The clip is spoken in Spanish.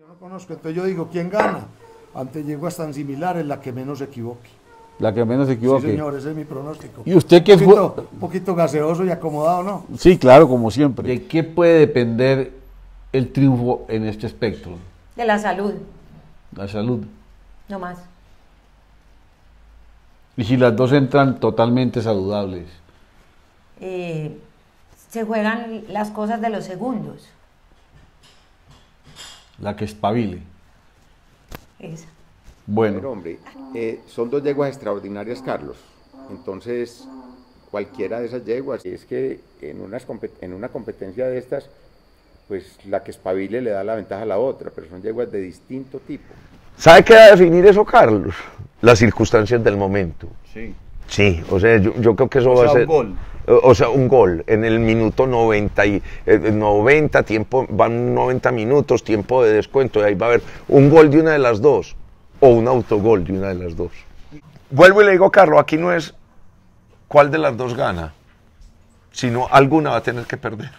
Yo no conozco, entonces yo digo, ¿quién gana? Ante yeguas tan similares, la que menos se equivoque. La que menos se equivoque. Sí, señor, ese es mi pronóstico. ¿Y usted qué fue? poquito, un poquito gaseoso y acomodado, ¿no? Sí, claro, como siempre. ¿De qué puede depender el triunfo en este espectro? De la salud, La salud. no más. Y si las dos entran totalmente saludables. Eh, se juegan las cosas de los segundos. La que espabile. Esa. Bueno. Pero, hombre, eh, son dos yeguas extraordinarias, Carlos. Entonces, cualquiera de esas yeguas, es que en, unas compet- en una competencia de estas, pues la que espabile le da la ventaja a la otra, pero son yeguas de distinto tipo. ¿Sabe qué va a definir eso, Carlos? Las circunstancias del momento. Sí. Sí, o sea, yo, yo creo que eso O va sea, a un ser... gol. O o sea, un gol en el minuto 90, y, eh, 90 tiempo, van 90 minutos, tiempo de descuento, y ahí va a haber un gol de una de las dos, o un autogol de una de las dos. Vuelvo y le digo, Carlos, aquí no es cuál de las dos gana, sino alguna va a tener que perder.